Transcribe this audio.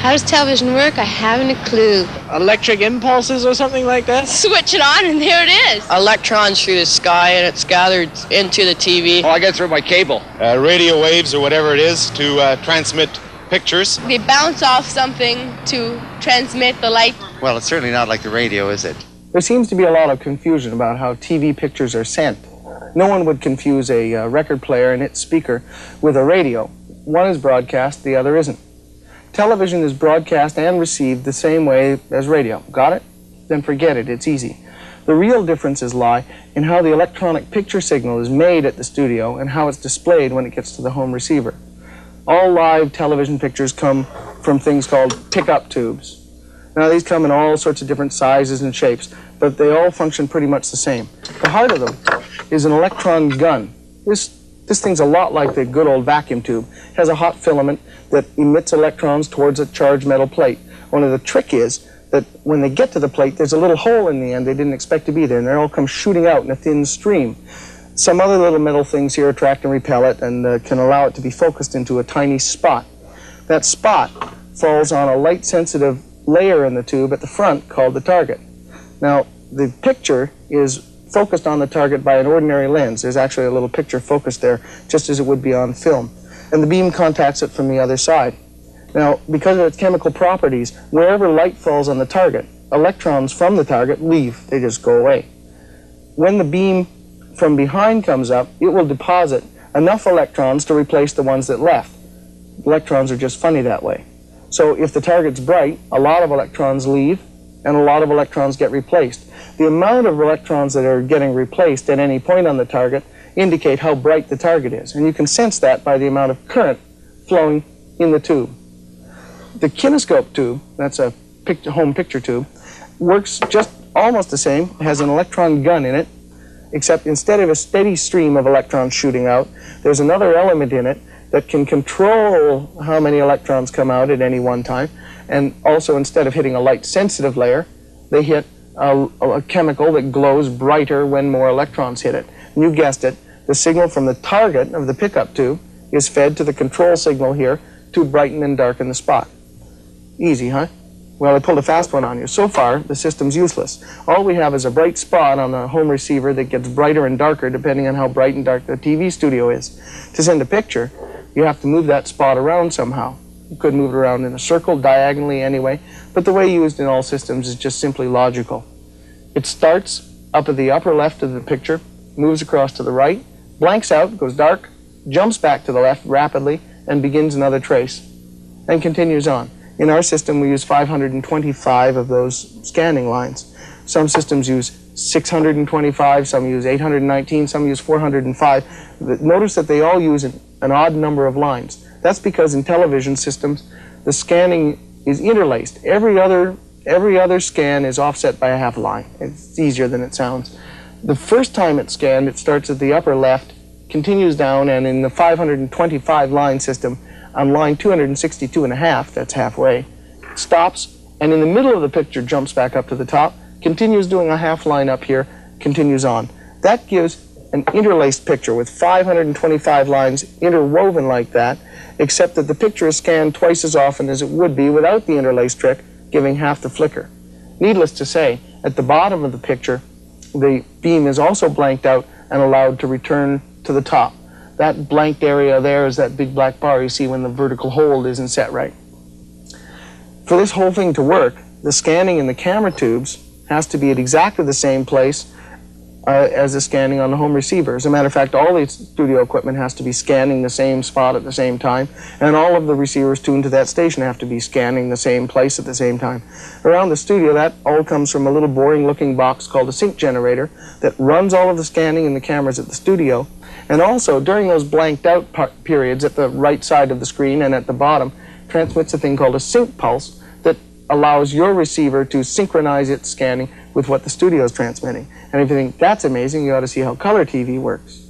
How does television work? I haven't a clue. Electric impulses or something like that? Switch it on and there it is. Electrons through the sky and it's gathered into the TV. Oh, I get through my cable. Uh, radio waves or whatever it is to uh, transmit pictures. They bounce off something to transmit the light. Well, it's certainly not like the radio, is it? There seems to be a lot of confusion about how TV pictures are sent. No one would confuse a uh, record player and its speaker with a radio. One is broadcast, the other isn't. Television is broadcast and received the same way as radio. Got it? Then forget it, it's easy. The real differences lie in how the electronic picture signal is made at the studio and how it's displayed when it gets to the home receiver. All live television pictures come from things called pickup tubes. Now, these come in all sorts of different sizes and shapes, but they all function pretty much the same. The heart of them is an electron gun. This, this thing's a lot like the good old vacuum tube. It has a hot filament that emits electrons towards a charged metal plate. Only the trick is that when they get to the plate, there's a little hole in the end they didn't expect to be there, and they all come shooting out in a thin stream. Some other little metal things here attract and repel it and uh, can allow it to be focused into a tiny spot. That spot falls on a light-sensitive layer in the tube at the front called the target. Now, the picture is focused on the target by an ordinary lens. There's actually a little picture focused there, just as it would be on film. And the beam contacts it from the other side. Now, because of its chemical properties, wherever light falls on the target, electrons from the target leave. They just go away. When the beam from behind comes up, it will deposit enough electrons to replace the ones that left. Electrons are just funny that way. So if the target's bright, a lot of electrons leave and a lot of electrons get replaced. The amount of electrons that are getting replaced at any point on the target indicate how bright the target is. And you can sense that by the amount of current flowing in the tube. The kinescope tube, that's a home picture tube, works just almost the same. It has an electron gun in it, except instead of a steady stream of electrons shooting out, there's another element in it that can control how many electrons come out at any one time. And also, instead of hitting a light sensitive layer, they hit a, a, chemical that glows brighter when more electrons hit it. And you guessed it, the signal from the target of the pickup tube is fed to the control signal here to brighten and darken the spot. Easy, huh? Well, I pulled a fast one on you. So far, the system's useless. All we have is a bright spot on the home receiver that gets brighter and darker depending on how bright and dark the TV studio is. To send a picture, you have to move that spot around somehow. Could move it around in a circle, diagonally anyway, but the way used in all systems is just simply logical. It starts up at the upper left of the picture, moves across to the right, blanks out, goes dark, jumps back to the left rapidly, and begins another trace, and continues on. In our system, we use 525 of those scanning lines. Some systems use 625, some use 819, some use 405. Notice that they all use an, an odd number of lines. That's because in television systems, the scanning is interlaced. Every other, every other scan is offset by a half line. It's easier than it sounds. The first time it's scanned, it starts at the upper left, continues down, and in the 525 line system, on line 262 and a half, that's halfway, stops, and in the middle of the picture jumps back up to the top, continues doing a half line up here, continues on. That gives an interlaced picture with 525 lines interwoven like that, except that the picture is scanned twice as often as it would be without the interlace trick, giving half the flicker. Needless to say, at the bottom of the picture, the beam is also blanked out and allowed to return to the top. That blanked area there is that big black bar you see when the vertical hold isn't set right. For this whole thing to work, the scanning in the camera tubes has to be at exactly the same place uh, as the scanning on the home receiver. As a matter of fact, all the studio equipment has to be scanning the same spot at the same time, and all of the receivers tuned to that station have to be scanning the same place at the same time. Around the studio, that all comes from a little boring looking box called a sync generator that runs all of the scanning in the cameras at the studio, and also during those blanked out periods at the right side of the screen and at the bottom, transmits a thing called a sync pulse that allows your receiver to synchronize its scanning with what the studio is transmitting. And if you think that's amazing, you ought to see how color TV works.